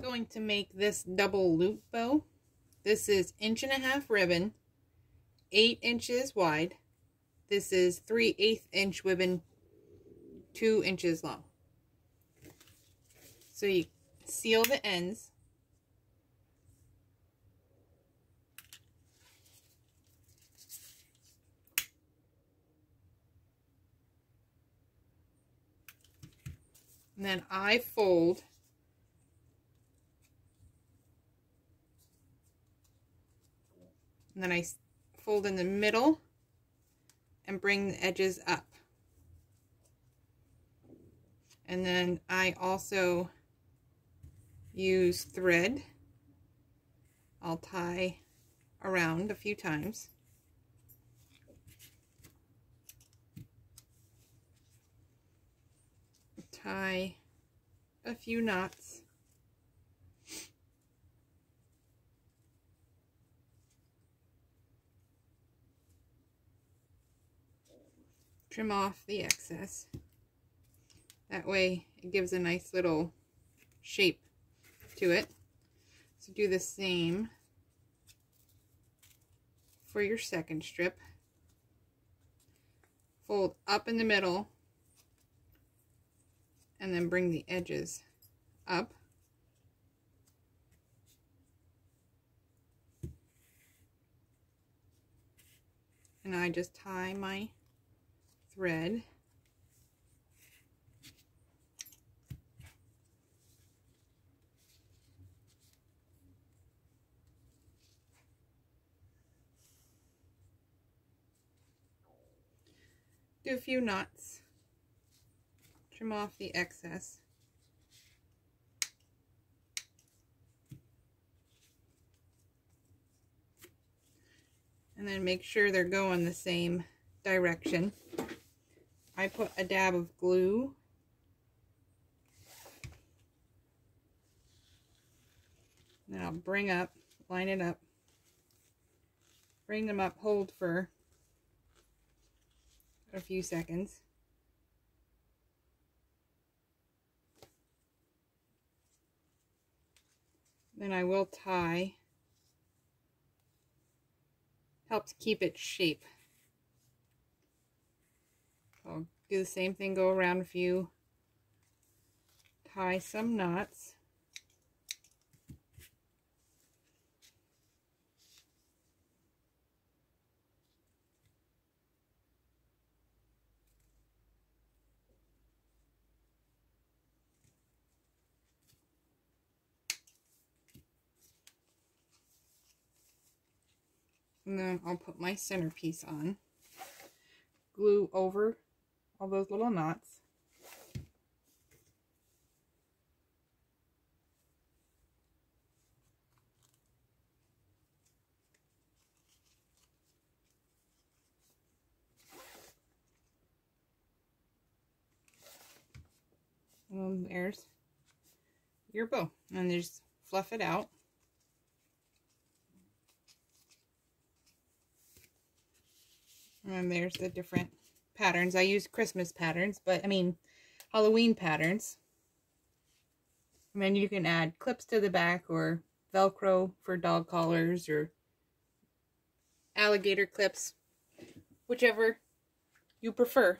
going to make this double loop bow. This is inch and a half ribbon, eight inches wide. This is 3 8 inch ribbon, two inches long. So you seal the ends. And then I fold and then I fold in the middle and bring the edges up. And then I also use thread. I'll tie around a few times. Tie a few knots. Trim off the excess. That way it gives a nice little shape to it. So do the same for your second strip. Fold up in the middle and then bring the edges up. And I just tie my thread. Do a few knots. Trim off the excess. And then make sure they're going the same direction. I put a dab of glue. Then I'll bring up, line it up, bring them up, hold for a few seconds. Then I will tie, helps keep its shape. I'll do the same thing, go around a few, tie some knots. And then I'll put my centerpiece on. Glue over all those little knots. And there's your bow. And just fluff it out. And there's the different patterns. I use Christmas patterns, but I mean Halloween patterns. And then you can add clips to the back or Velcro for dog collars or alligator clips, whichever you prefer.